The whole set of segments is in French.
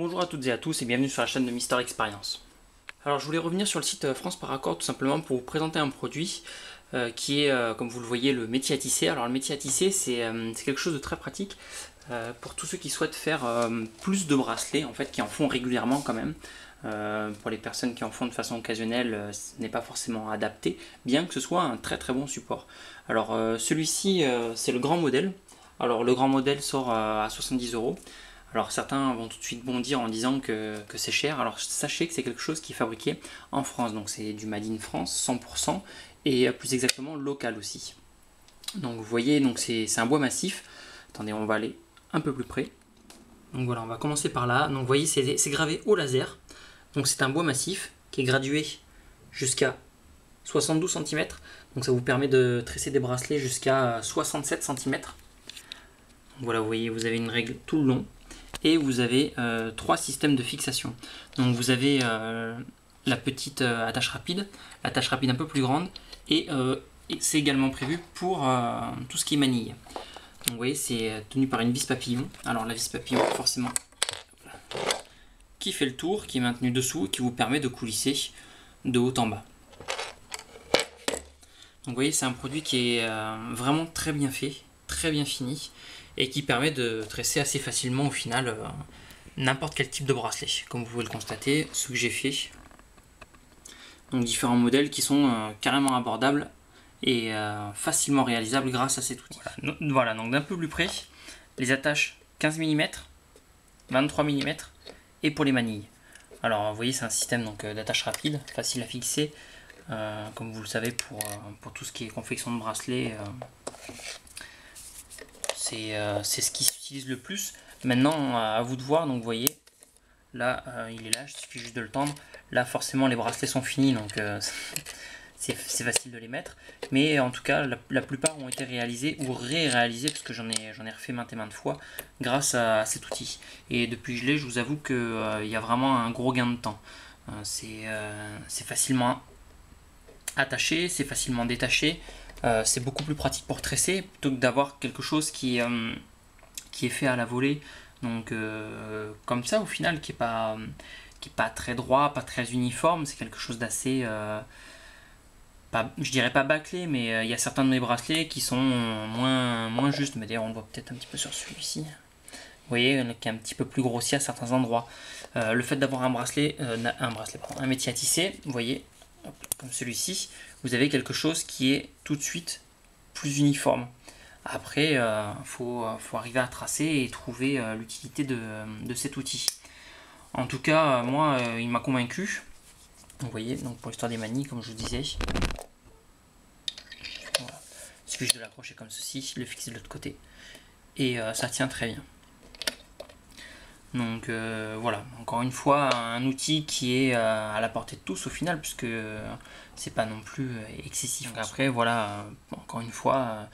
Bonjour à toutes et à tous et bienvenue sur la chaîne de Mister Experience. Alors je voulais revenir sur le site euh, France Paracord tout simplement pour vous présenter un produit euh, qui est, euh, comme vous le voyez, le métier à tisser. Alors le métier à tisser c'est quelque chose de très pratique pour tous ceux qui souhaitent faire plus de bracelets, en fait qui en font régulièrement quand même. pour les personnes qui en font de façon occasionnelle, ce n'est pas forcément adapté, bien que ce soit un très très bon support. Alors celui-ci c'est le grand modèle. Alors le grand modèle sort à 70 euros. Alors certains vont tout de suite bondir en disant que, c'est cher. Alors sachez que c'est quelque chose qui est fabriqué en France. Donc c'est du Made in France 100% et plus exactement local aussi. Donc vous voyez, donc c'est un bois massif. Attendez, on va aller un peu plus près. Donc voilà, on va commencer par là. Donc vous voyez, c'est gravé au laser. Donc c'est un bois massif qui est gradué jusqu'à 72 cm. Donc ça vous permet de tresser des bracelets jusqu'à 67 cm. Voilà, vous voyez, vous avez une règle tout le long et vous avez euh, trois systèmes de fixation. Donc vous avez euh, la petite euh, attache rapide, l'attache rapide un peu plus grande et, c'est également prévu pour tout ce qui est manille. Donc vous voyez c'est tenu par une vis papillon. Alors la vis papillon forcément qui fait le tour, qui est maintenu dessous et qui vous permet de coulisser de haut en bas. Donc vous voyez c'est un produit qui est vraiment très bien fait, très bien fini et qui permet de tresser assez facilement au final euh, n'importe quel type de bracelet. Comme vous pouvez le constater, ce que j'ai fait. Donc différents modèles qui sont euh, carrément abordables et euh, facilement réalisables grâce à cet outil. Voilà, donc d'un peu plus près, les attaches 15 mm, 23 mm et pour les manilles. Alors vous voyez c'est un système d'attache rapide, facile à fixer, comme vous le savez pour, pour tout ce qui est confection de bracelets c'est ce qui s'utilise le plus. Maintenant, à vous de voir, donc vous voyez, là, euh, il est là, il suffit juste de le tendre. Là, forcément, les bracelets sont finis, donc euh, c'est facile de les mettre. Mais en tout cas, la, plupart ont été réalisés ou ré-réalisés, parce que j'en ai, ai refait maintes et maintes fois, grâce à, cet outil. Et depuis que je l'ai, je vous avoue qu'il y a vraiment un gros gain de temps. c'est facilement attaché, c'est facilement détaché. Euh, c'est beaucoup plus pratique pour tresser plutôt que d'avoir quelque chose qui, euh, qui est fait à la volée. Donc euh, comme ça au final qui est pas pas très droit, pas très uniforme, c'est quelque chose d'assez pas, je dirais pas bâclé, mais il y a certains de mes bracelets qui sont moins, moins justes. Mais d'ailleurs, on le voit peut-être un petit peu sur celui-ci. Vous voyez, qui est un petit peu plus grossier à certains endroits. le fait d'avoir un bracelet, un bracelet, un métier à tisser, vous voyez, comme celui-ci, vous avez quelque chose qui est tout de suite plus uniforme. Après, il euh, faut, arriver à tracer et trouver euh, l'utilité de, cet outil. En tout cas, moi, euh, il m'a convaincu. Vous voyez, donc pour l'histoire des manies, comme je vous disais. Voilà. Il suffit de l'accrocher comme ceci, le fixer de l'autre côté. Et ça tient très bien. Donc euh, voilà, encore une fois, un outil qui est euh, à la portée de tous au final, puisque c'est pas non plus euh, excessif. après, voilà, encore une fois,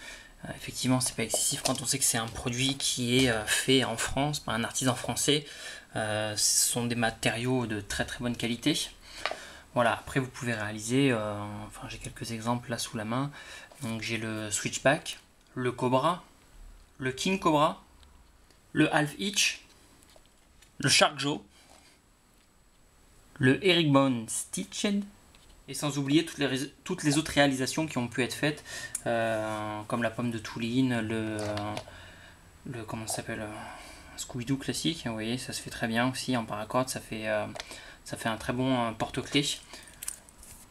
effectivement, c'est pas excessif quand on sait que c'est un produit qui est fait en France par un artisan français. ce sont des matériaux de très très bonne qualité. Voilà, après vous pouvez réaliser, enfin j'ai quelques exemples là sous la main. Donc j'ai le Switchback, le Cobra, le King Cobra, le Half Hitch, le Shark Joe, le Bone Stitched, et sans oublier toutes les, autres réalisations qui ont pu être faites, euh, comme la pomme de Touline, le, euh, le comment s'appelle, euh, Scooby-Doo classique, vous voyez, ça se fait très bien aussi en paracorde, ça fait, un très bon porte-clés,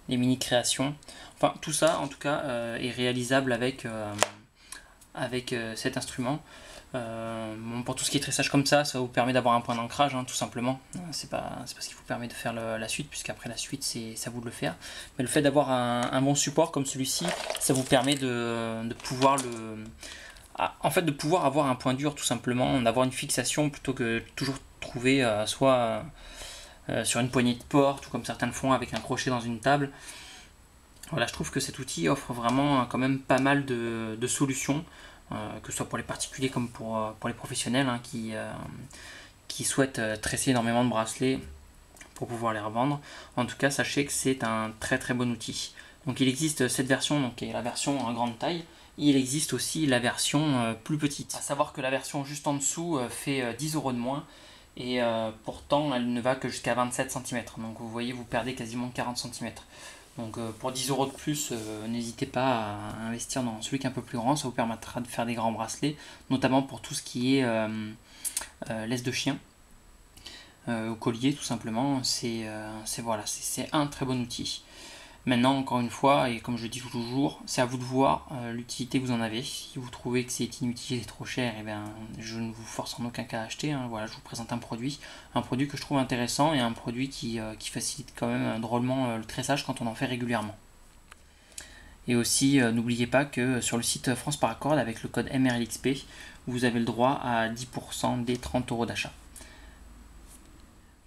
les mini-créations, enfin tout ça en tout cas est réalisable avec cet instrument. Euh, pour tout ce qui est tressage comme ça, ça vous permet d'avoir un point d'ancrage, hein, tout simplement. C'est pas, pas ce qui vous permet de faire la suite, puisqu'après la suite, c'est à vous de le faire. Mais le fait d'avoir un, bon support comme celui-ci, ça vous permet de, pouvoir le, en fait, de pouvoir avoir un point dur, tout simplement, d'avoir une fixation plutôt que toujours trouver euh, soit euh, sur une poignée de porte ou comme certains le font avec un crochet dans une table. Voilà, je trouve que cet outil offre vraiment quand même pas mal de solutions. Euh, que ce soit pour les particuliers comme pour, euh, les professionnels hein, qui, euh, qui souhaitent tresser énormément de bracelets pour pouvoir les revendre. En tout cas, sachez que c'est un très très bon outil. Donc il existe cette version, donc, qui est la version en grande taille. Il existe aussi la version plus petite. À savoir que la version juste en dessous fait 10 euros de moins et pourtant elle ne va que jusqu'à 27 cm. Donc vous voyez, vous perdez quasiment 40 cm. Donc pour 10 euros de plus, n'hésitez pas à investir dans celui qui est un peu plus grand, ça vous permettra de faire des grands bracelets, notamment pour tout ce qui est laisse de chien. au collier tout simplement, c'est voilà, c'est un très bon outil. Maintenant, encore une fois, et comme je dis toujours, c'est à vous de voir euh, l'utilité que vous en avez. Si vous trouvez que c'est inutile et trop cher, eh bien, je ne vous force en aucun cas à acheter. Hein. Voilà, je vous présente un produit, un produit que je trouve intéressant et un produit qui, euh, facilite quand même euh, drôlement le tressage quand on en fait régulièrement. Et aussi, n'oubliez pas que sur le site France Paracord, avec le code MRLXP, vous avez le droit à 10% des 30 euros d'achat.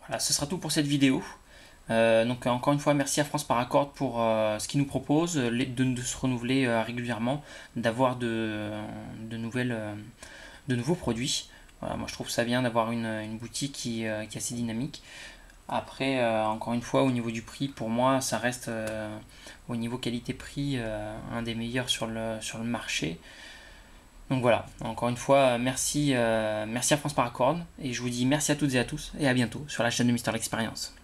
Voilà, ce sera tout pour cette vidéo. Euh, donc encore une fois, merci à France Paracord pour euh, ce qu'ils nous propose, de, se renouveler euh, régulièrement, d'avoir de, de nouveaux produits. moi je trouve ça bien d'avoir une, boutique qui, est assez dynamique. Après, encore une fois, au niveau du prix, pour moi, ça reste au niveau qualité-prix un des meilleurs sur le, sur le marché. Donc voilà, encore une fois, merci, merci à France Paracord et je vous dis merci à toutes et à tous et à bientôt sur la chaîne de Mister Experience.